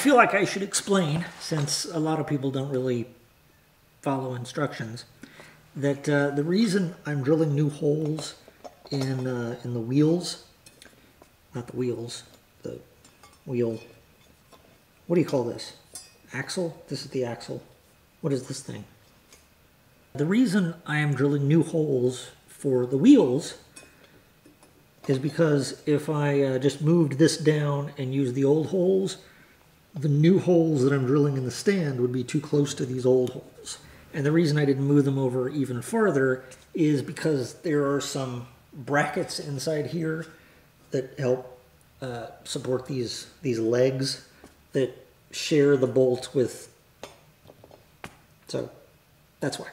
feel like I should explain, since a lot of people don't really follow instructions, that uh, the reason I'm drilling new holes in uh, in the wheels, not the wheels, the wheel. What do you call this? Axle? This is the axle. What is this thing? The reason I am drilling new holes for the wheels is because if I uh, just moved this down and used the old holes, the new holes that I'm drilling in the stand would be too close to these old holes. And the reason I didn't move them over even farther is because there are some brackets inside here that help uh, support these these legs that share the bolt with. So that's why.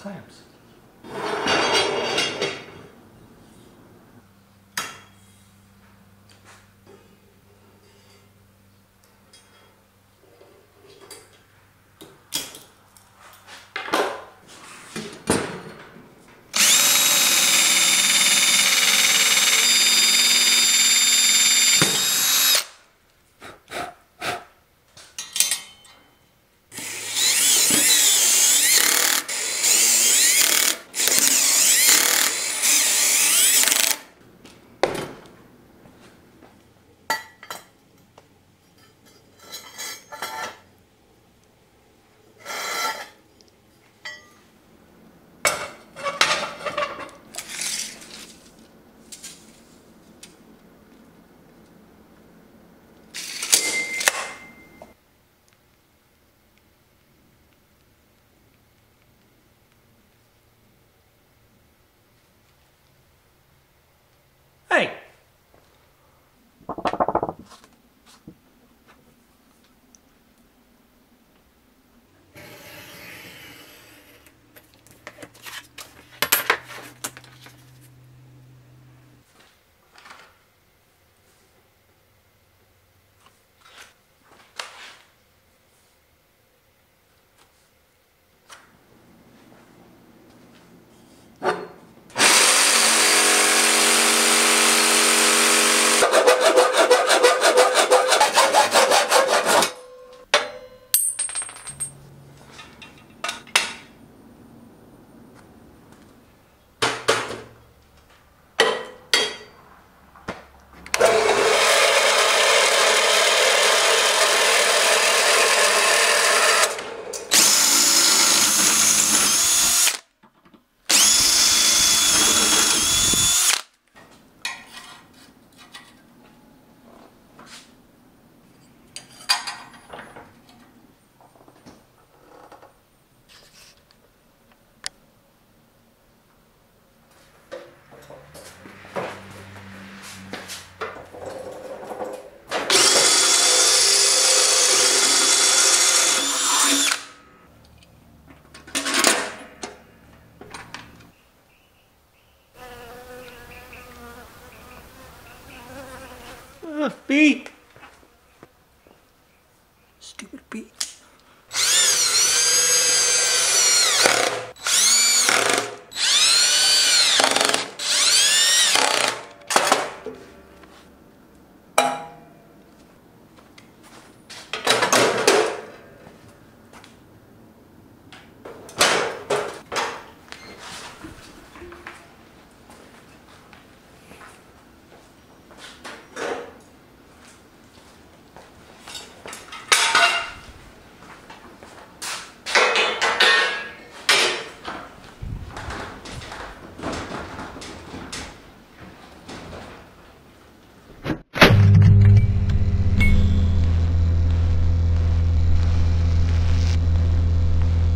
clamps. feet.